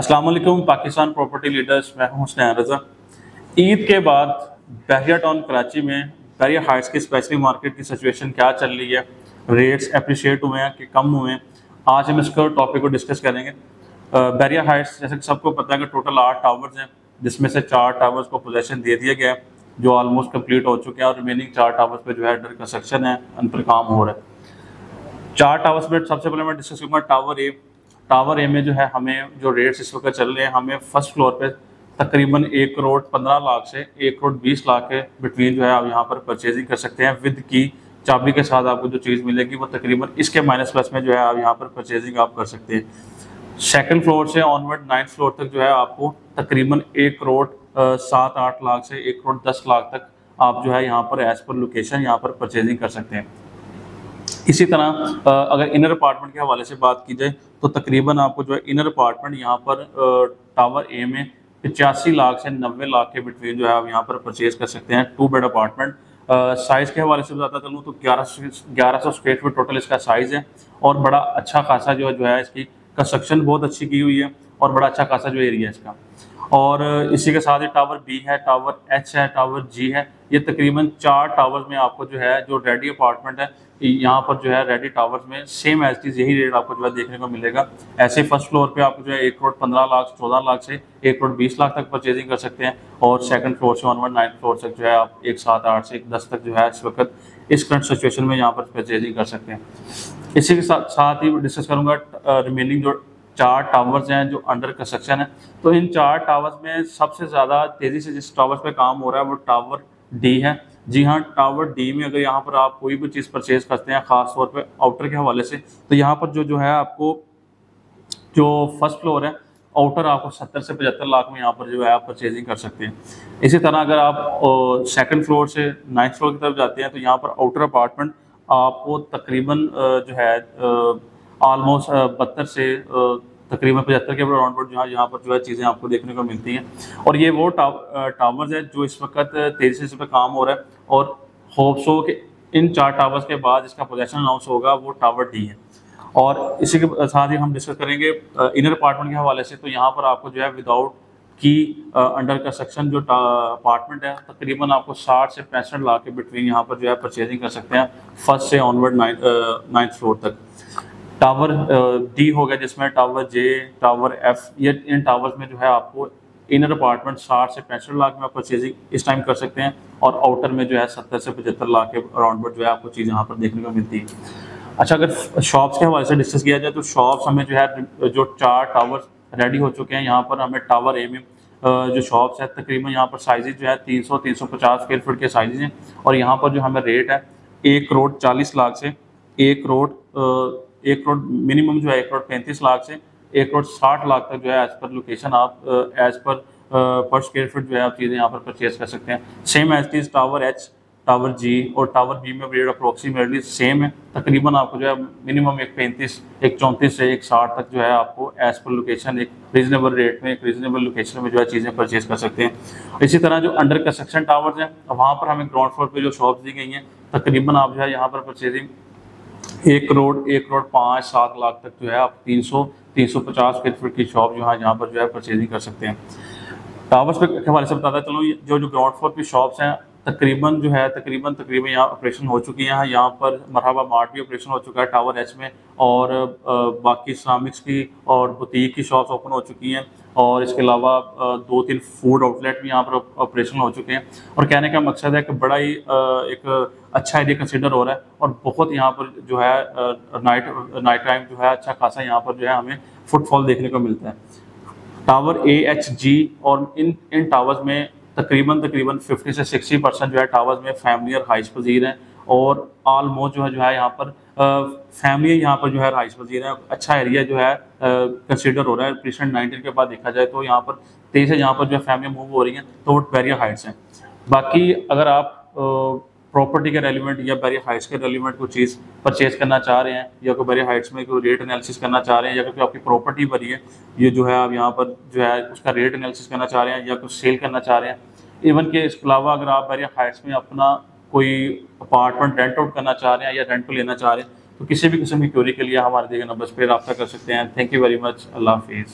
السلام علیکم، Pakistan property leaders میں ہوں حسنین رضا۔ عید کے بعد بحریہ ٹاؤن، کراچی میں بحریہ ہائٹس کی اسپیشلی مارکیٹ کی سچویشن کیا چل رہی ہے؟ ریٹس اپریشیٹ ہوئے ہیں کہ کم ہوئے ہیں؟ آج ہم اس کو ٹاپک کو ڈسکس کریں گے۔ بحریہ ہائٹس جیسے کہ سب کو پتہ ہے کہ ٹوٹل آٹھ ٹاورز ہیں، جس میں سے چار ٹاورز کو پوزیشن دے دیا گیا ہے، جو آلموسٹ کمپلیٹ ہو چکے ہیں اور ریمیننگ چار ٹاورز پہ جو ہے انڈر کنسٹرکشن ہے ان پر کام ہو رہا ہے۔ چار ٹاورز میں سب سے پہلے میں ڈسکس کروں گا ٹاور اے ٹاور اے میں جو ہے ہمیں جو ریٹس اس وقت چل رہے ہیں، ہمیں فرسٹ فلور پہ تقریباً ایک کروڑ پندرہ لاکھ سے ایک کروڑ بیس لاکھ کے بٹوین جو ہے آپ یہاں پر پرچیزنگ کر سکتے ہیں ود کی چابی کے ساتھ آپ کو جو چیز ملے گی وہ تقریباً اس کے مائنس پلس میں جو ہے آپ یہاں پر پرچیزنگ آپ کر سکتے ہیں۔ سیکنڈ فلور سے آن ورڈ نائنتھ فلور تک جو ہے آپ کو تقریباً ایک کروڑ سات آٹھ لاکھ سے ایک کروڑ دس لاکھ تک آپ جو ہے یہاں پر ایز پر لوکیشن یہاں پر پرچیزنگ کر سکتے ہیں۔ اسی طرح اگر انر اپارٹمنٹ کے حوالے سے بات کی جائے تو تقریباً آپ کو جو ہے انر اپارٹمنٹ یہاں پر ٹاور اے میں پچاسی لاکھ سے نوے لاکھ کے بٹوین جو ہے آپ یہاں پر پرچیز کر سکتے ہیں. ٹو بیڈ اپارٹمنٹ سائز کے حوالے سے بتاتا چلوں تو گیارہ سو گیارہ سو اسکوائر فٹ ٹوٹل اس کا سائز ہے اور بڑا اچھا خاصا جو ہے جو ہے اس کی کنسٹرکشن بہت اچھی کی ہوئی ہے اور بڑا اچھا خاصا جو ایریا ہے اس کا۔ اور اسی کے ساتھ ہی ٹاور بی ہے، ٹاور ایچ ہے، ٹاور جی ہے۔ یہ تقریباً چار ٹاور میں آپ کو جو ہے، جو ریڈی اپارٹمنٹ ہے، یہاں پر جو ہے ریڈی ٹاورز میں سیم ایز چیز یہی ریٹ آپ کو جو ہے دیکھنے کو ملے گا۔ ایسے فرسٹ فلور پہ آپ کو جو ہے ایک کروڑ پندرہ لاکھ، چودہ لاکھ سے ایک کروڑ بیس لاکھ تک پرچیزنگ کر سکتے ہیں۔ اور سیکنڈ فلور سے ون ون نائن فلور تک جو ہے آپ ایک سات آٹھ سے ایک دس تک جو ہے اس وقت اس کرنٹ سچویشن میں یہاں پر پرچیزنگ کر سکتے ہیں۔ اسی کے ساتھ ساتھ ہی ڈسکس کروں گا ریمیننگ جو چار ٹاورز ہیں جو انڈر کنسٹرکشن ہے تو ان چار ٹاورز میں سب سے زیادہ تیزی سے جس ٹاورز پہ کام ہو رہا ہے وہ ٹاور ڈی ہے جی ہاں ٹاور ڈی میں اگر یہاں پر آپ کوئی بھی چیز پرچیز کرتے ہیں، خاص طور پہ آؤٹر کے حوالے سے، تو یہاں پر جو جو ہے آپ کو جو فرسٹ فلور ہے آؤٹر آپ کو ستر سے پچہتر لاکھ میں یہاں پر جو ہے آپ پرچیزنگ کر سکتے ہیں۔ اسی طرح اگر آپ سیکنڈ فلور سے نائنتھ فلور کی طرف جاتے ہیں، تو یہاں پر آؤٹر اپارٹمنٹ آپ کو تقریباً جو ہے آلموسٹ بہتر سے تقریباً پچہتر کے اراؤنڈ پر جو ہے، یہاں پر جو ہے چیزیں آپ کو دیکھنے کو ملتی ہیں۔ اور یہ وہ ٹاورز ہے جو اس وقت تیزی سے اس پہ کام ہو رہا ہے اور ہوپس ہو کہ ان چار ٹاورز کے بعد جس کا پوزیشن اناؤنس ہوگا، وہ ٹاور ڈی ہے اور اسی کے ساتھ ہی ہم ڈسکس کریں گے انر اپارٹمنٹ کے حوالے سے تو یہاں پر آپ کو جو ہے وداؤٹ کی انڈر کنسٹرکشن جو اپارٹمنٹ ہے، تقریباً آپ کو ساٹھ سے پینسٹھ لاکھ کے بٹوین یہاں پر جو ہے پرچیزنگ کر سکتے ہیں فرسٹ سے آن ورڈ نائنتھ فلور تک۔ ٹاور ڈی ہو گیا جس میں ٹاور جے، ٹاور ایف، یہ ان ٹاورز میں جو ہے آپ کو انر اپارٹمنٹ ساٹھ سے پینسٹھ لاکھ میں آپ پرچیزنگ اس ٹائم کر سکتے ہیں اور آؤٹر میں جو ہے ستر سے پچہتر لاکھ کے اراؤنڈ پر جو ہے آپ کو چیز یہاں پر دیکھنے کو ملتی ہے اچھا اگر شاپس کے حوالے سے ڈسکس کیا جائے تو شاپس ہمیں جو ہے جو چار ٹاور ریڈی ہو چکے ہیں۔ یہاں پر ہمیں ٹاور اے میں جو شاپس ہے تقریباً یہاں پر سائزز جو ہے تین سو تین سو پچاس اسکوائر فٹ کے سائزز ہیں اور یہاں پر جو ہمیں ریٹ ہے ایک کروڑ چالیس لاکھ سے ایک کروڑ ایک کروڑ منیمم جو ہے، ایک کروڑ پینتیس لاکھ سے ایک کروڑ ساٹھ لاکھ تک جو ہے ایز پر لوکیشن آپ as per per square feet جو ہے آپ چیزیں یہاں پر پرچیز کر سکتے ہیں۔ سیم ایز چیز ٹاور ایچ ٹاور جی اور ٹاور بی میں ریٹ اپروکسیمیٹلی سیم ہے۔ تقریباً آپ کو جو ہے منیمم ایک پینتیس، ایک چونتیس سے ایک ساٹھ تک جو ہے آپ کو ایز پر لوکیشن ایک ریزنیبل ریٹ میں، ایک ریزنیبل لوکیشن میں جو ہے چیزیں پرچیز کر سکتے ہیں۔ اسی طرح جو انڈر کنسٹرکشن ٹاورز ہیں وہاں پر ہمیں گراؤنڈ فلور پہ جو شاپس دی گئی ہیں، تقریباً آپ جو ہے یہاں پر پرچیزنگ ایک کروڑ ایک کروڑ پانچ سات لاکھ تک جو ہے آپ تین سو تین سو پچاس اسکوائر فٹ کی شاپ جو ہے یہاں پر جو ہے پرچیزنگ کر سکتے ہیں۔ ٹاورس پہ حوالے سے بتاتا چلو جو جو گراؤنڈ فلور کی شاپس ہیں، تقریباً جو ہے، تقریباً تقریباً یہاں آپریشن ہو چکی ہیں۔ یہاں پر مرحبا مارٹ بھی آپریشن ہو چکا ہے ٹاور ایچ میں اور باقی اسلامکس کی اور بتیک کی شاپس اوپن ہو چکی ہیں۔ اور اس کے علاوہ دو تین فوڈ آؤٹ لیٹ بھی یہاں پر آپریشن ہو چکے ہیں۔ اور کہنے کا مقصد ہے کہ بڑا ہی ایک اچھا ایریا کنسیڈر ہو رہا ہے اور بہت یہاں پر جو ہے نائٹ نائٹ ٹائم جو ہے اچھا خاصا یہاں پر جو ہے ہمیں فٹ فال دیکھنے کو ملتا ہے۔ ٹاور اے ایچ جی اور ان ان ٹاورز میں تقریباً تقریباً ففٹی سے سکسٹی پرسینٹ جو ہے ٹاورز میں فیملی اور ہائش پذیر ہیں اور آلموسٹ جو ہے جو ہے یہاں پر فیملی یہاں پر جو ہے رائس پذیر ہیں اچھا ایریا جو ہے کنسیڈر ہو رہا ہے۔ ریسنٹ نائنٹین کے بعد دیکھا جائے تو یہاں پر تیز سے جہاں پر جو ہے فیملی موو ہو رہی ہیں، تو وہ بیریا ہائٹس ہیں۔ باقی اگر آپ پراپرٹی کے ریلیمنٹ یا بیریا ہائٹس کے ریلیمنٹ کوئی چیز پرچیز کرنا چاہ رہے ہیں، یا کوئی بیریا ہائٹس میں کوئی ریٹ انالیسس کرنا چاہ رہے ہیں، یا کوئی آپ کی پراپرٹی بری ہے، یہ جو ہے آپ یہاں پر جو ہے اس کا ریٹ انالیسس کرنا چاہ رہے ہیں، یا کچھ سیل کرنا چاہ رہے ہیں۔ ایون کہ اس کے علاوہ اگر آپ بیریا ہائٹس میں اپنا کوئی اپارٹمنٹ رینٹ آؤٹ کرنا چاہ رہے ہیں یا رینٹ پہ لینا چاہ رہے ہیں، تو کسی بھی قسم کی کیوری کے لیے ہمارے دیگر نمبر پہ رابطہ کر سکتے ہیں۔ تھینک یو ویری مچ اللہ حافظ۔